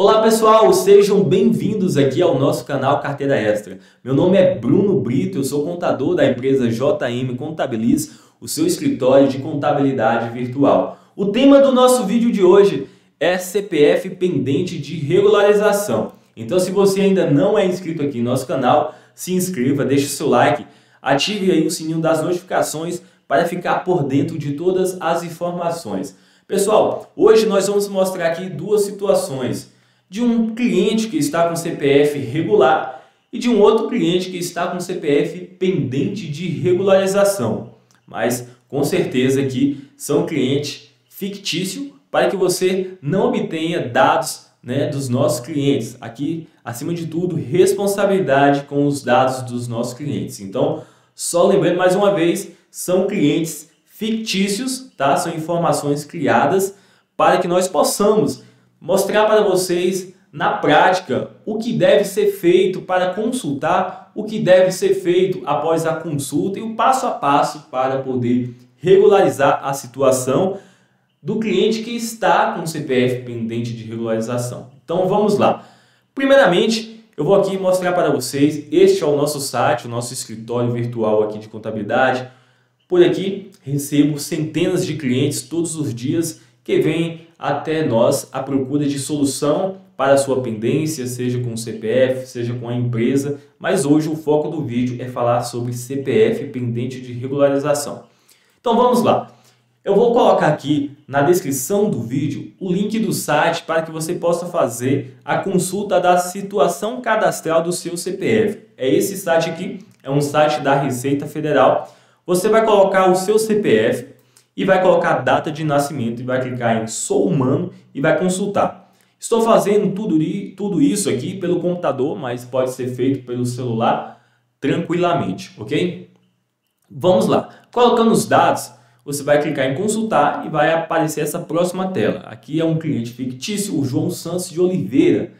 Olá pessoal, sejam bem-vindos aqui ao nosso canal Carteira Extra. Meu nome é Bruno Brito, eu sou contador da empresa JM Contabiliz, o seu escritório de contabilidade virtual. O tema do nosso vídeo de hoje é CPF pendente de regularização. Então se você ainda não é inscrito aqui no nosso canal, se inscreva, deixe seu like, ative aí o sininho das notificações para ficar por dentro de todas as informações. Pessoal, hoje nós vamos mostrar aqui duas situações de um cliente que está com CPF regular e de um outro cliente que está com CPF pendente de regularização. Mas com certeza que são clientes fictícios para que você não obtenha dados né, dos nossos clientes. Aqui, acima de tudo, responsabilidade com os dados dos nossos clientes. Então, só lembrando mais uma vez, são clientes fictícios, tá? São informações criadas para que nós possamos mostrar para vocês na prática o que deve ser feito para consultar, o que deve ser feito após a consulta e o passo a passo para poder regularizar a situação do cliente que está com o CPF pendente de regularização. Então vamos lá. Primeiramente, eu vou aqui mostrar para vocês, este é o nosso site, o nosso escritório virtual aqui de contabilidade. Por aqui recebo centenas de clientes todos os dias que vêm até nós à procura de solução para a sua pendência, seja com o CPF, seja com a empresa, mas hoje o foco do vídeo é falar sobre CPF pendente de regularização. Então vamos lá. Eu vou colocar aqui na descrição do vídeo o link do site para que você possa fazer a consulta da situação cadastral do seu CPF. É esse site aqui, é um site da Receita Federal. Você vai colocar o seu CPF, e vai colocar a data de nascimento e vai clicar em Sou Humano e vai consultar. Estou fazendo tudo, tudo isso aqui pelo computador, mas pode ser feito pelo celular tranquilamente, ok? Vamos lá. Colocando os dados, você vai clicar em consultar e vai aparecer essa próxima tela. Aqui é um cliente fictício, o João Santos de Oliveira.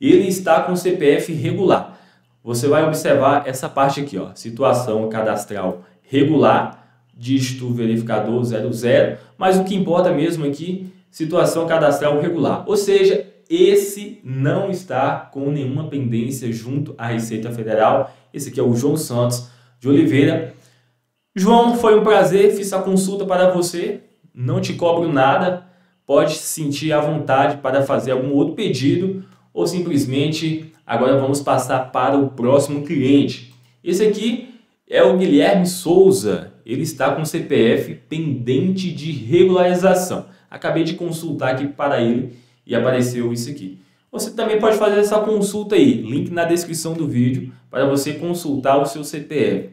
Ele está com CPF regular. Você vai observar essa parte aqui, ó, situação cadastral regular dígito verificador 00, mas o que importa mesmo aqui, situação cadastral regular. Ou seja, esse não está com nenhuma pendência junto à Receita Federal. Esse aqui é o João Santos de Oliveira. João, foi um prazer, fiz a consulta para você, não te cobro nada, pode se sentir à vontade para fazer algum outro pedido ou simplesmente agora vamos passar para o próximo cliente. Esse aqui é o Guilherme Souza, ele está com CPF pendente de regularização. Acabei de consultar aqui para ele e apareceu isso aqui. Você também pode fazer essa consulta aí, link na descrição do vídeo para você consultar o seu CPF.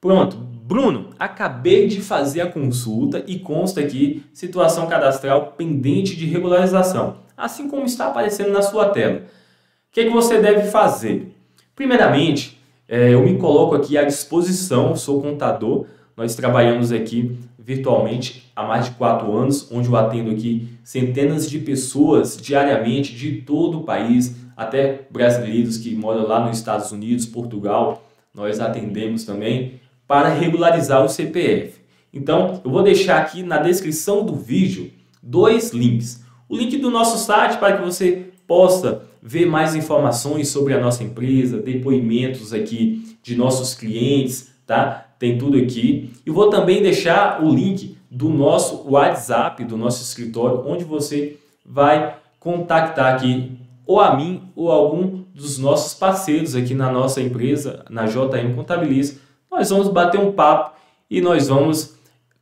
Pronto, Bruno, acabei de fazer a consulta e consta aqui situação cadastral pendente de regularização, assim como está aparecendo na sua tela. O que, é que você deve fazer? Primeiramente, é, eu me coloco aqui à disposição, sou contador, nós trabalhamos aqui virtualmente há mais de quatro anos, onde eu atendo aqui centenas de pessoas diariamente de todo o país, até brasileiros que moram lá nos Estados Unidos, Portugal, nós atendemos também para regularizar o CPF. Então, eu vou deixar aqui na descrição do vídeo dois links. O link do nosso site para que você possa ver mais informações sobre a nossa empresa, depoimentos aqui de nossos clientes, tá? Tem tudo aqui. E vou também deixar o link do nosso WhatsApp, do nosso escritório, onde você vai contactar aqui ou a mim ou algum dos nossos parceiros aqui na nossa empresa, na JM Contabiliza. Nós vamos bater um papo e nós vamos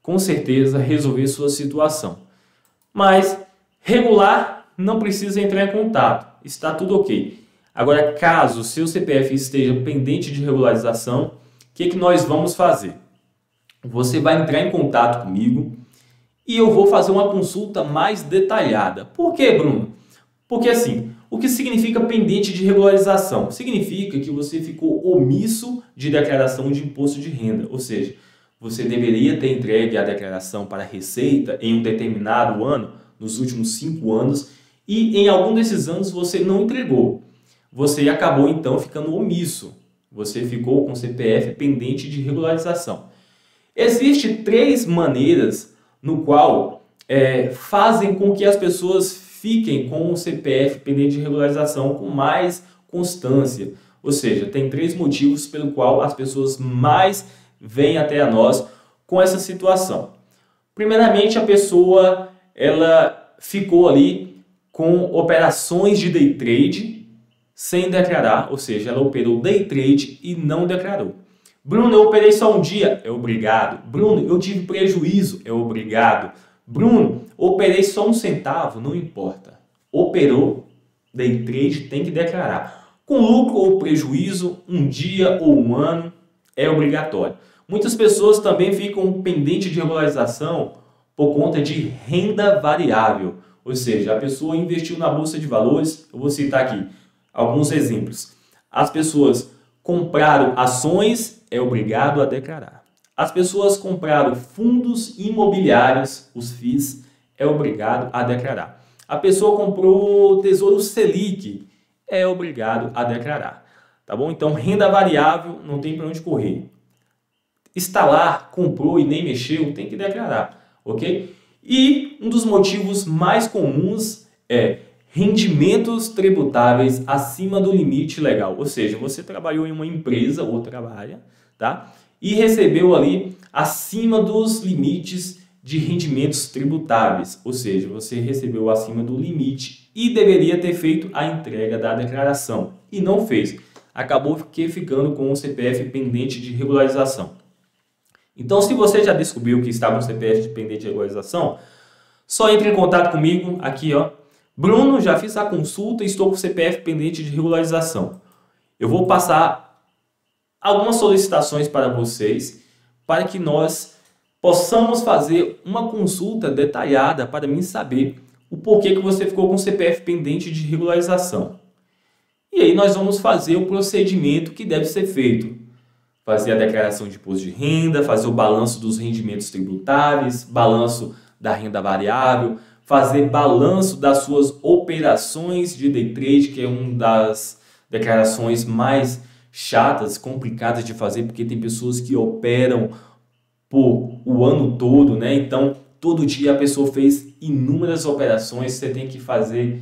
com certeza resolver sua situação. Mas regular não precisa entrar em contato, está tudo ok. Agora, caso seu CPF esteja pendente de regularização, que, que nós vamos fazer? Você vai entrar em contato comigo e eu vou fazer uma consulta mais detalhada. Por que, Bruno? Porque assim, o que significa pendente de regularização? Significa que você ficou omisso de declaração de imposto de renda, ou seja, você deveria ter entregue a declaração para a Receita em um determinado ano, nos últimos cinco anos, e em algum desses anos você não entregou. Você acabou então ficando omisso. Você ficou com CPF pendente de regularização. Existem três maneiras no qual é, fazem com que as pessoas fiquem com o CPF pendente de regularização com mais constância. Ou seja, tem três motivos pelo qual as pessoas mais vêm até a nós com essa situação. Primeiramente, a pessoa ela ficou ali com operações de day trade sem declarar, ou seja, ela operou day trade e não declarou. Bruno, eu operei só um dia, é obrigado. Bruno, eu tive prejuízo, é obrigado. Bruno, operei só um centavo, não importa. Operou, day trade tem que declarar. Com lucro ou prejuízo, um dia ou um ano, é obrigatório. Muitas pessoas também ficam pendentes de regularização por conta de renda variável. Ou seja, a pessoa investiu na bolsa de valores, eu vou citar aqui alguns exemplos. As pessoas compraram ações, é obrigado a declarar. As pessoas compraram fundos imobiliários, os FIIs, é obrigado a declarar. A pessoa comprou Tesouro Selic, é obrigado a declarar. Tá bom? Então, renda variável não tem para onde correr. Instalar, comprou e nem mexeu, tem que declarar, ok? E um dos motivos mais comuns é rendimentos tributáveis acima do limite legal. Ou seja, você trabalhou em uma empresa ou trabalha, tá? E recebeu ali acima dos limites de rendimentos tributáveis, ou seja, você recebeu acima do limite e deveria ter feito a entrega da declaração e não fez. Acabou que ficando com o CPF pendente de regularização. Então, se você já descobriu que com o CPF pendente de regularização, só entre em contato comigo aqui, ó. Bruno, já fiz a consulta e estou com o CPF pendente de regularização. Eu vou passar algumas solicitações para vocês para que nós possamos fazer uma consulta detalhada para mim saber o porquê que você ficou com o CPF pendente de regularização. E aí nós vamos fazer o procedimento que deve ser feito fazer a declaração de imposto de renda, fazer o balanço dos rendimentos tributáveis, balanço da renda variável, fazer balanço das suas operações de day trade, que é uma das declarações mais chatas, complicadas de fazer, porque tem pessoas que operam por o ano todo, né? Então, todo dia a pessoa fez inúmeras operações, você tem que fazer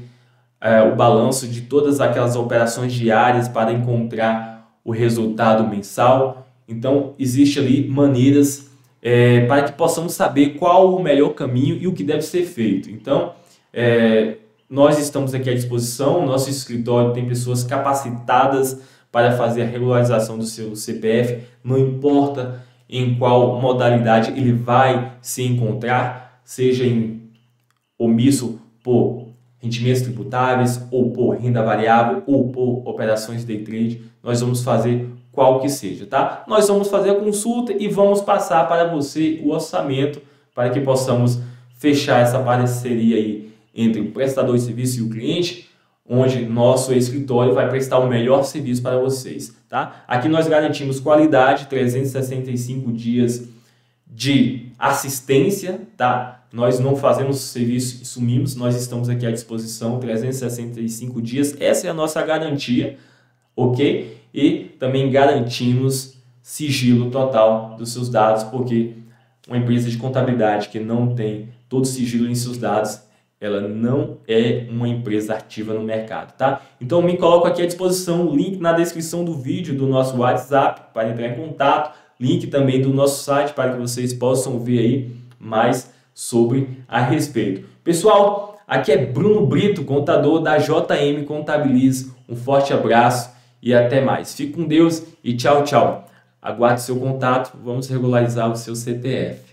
é, o balanço de todas aquelas operações diárias para encontrar o resultado mensal. Então, existe ali maneiras é, para que possamos saber qual o melhor caminho e o que deve ser feito. Então, é, nós estamos aqui à disposição, nosso escritório tem pessoas capacitadas para fazer a regularização do seu CPF, não importa em qual modalidade ele vai se encontrar, seja em omisso por rendimentos tributáveis, ou por renda variável, ou por operações day trade, nós vamos fazer qual que seja, tá? Nós vamos fazer a consulta e vamos passar para você o orçamento para que possamos fechar essa parceria aí entre o prestador de serviço e o cliente, onde nosso escritório vai prestar o melhor serviço para vocês, tá? Aqui nós garantimos qualidade, 365 dias de assistência, tá? Nós não fazemos serviço e sumimos, nós estamos aqui à disposição 365 dias. Essa é a nossa garantia, ok? E também garantimos sigilo total dos seus dados, porque uma empresa de contabilidade que não tem todo sigilo em seus dados, ela não é uma empresa ativa no mercado, tá? Então me coloco aqui à disposição, o link na descrição do vídeo do nosso WhatsApp para entrar em contato, link também do nosso site para que vocês possam ver aí mais sobre a respeito. Pessoal, aqui é Bruno Brito, contador da JM Contabilize. Um forte abraço e até mais. Fique com Deus e tchau, tchau. Aguarde seu contato, vamos regularizar o seu CPF.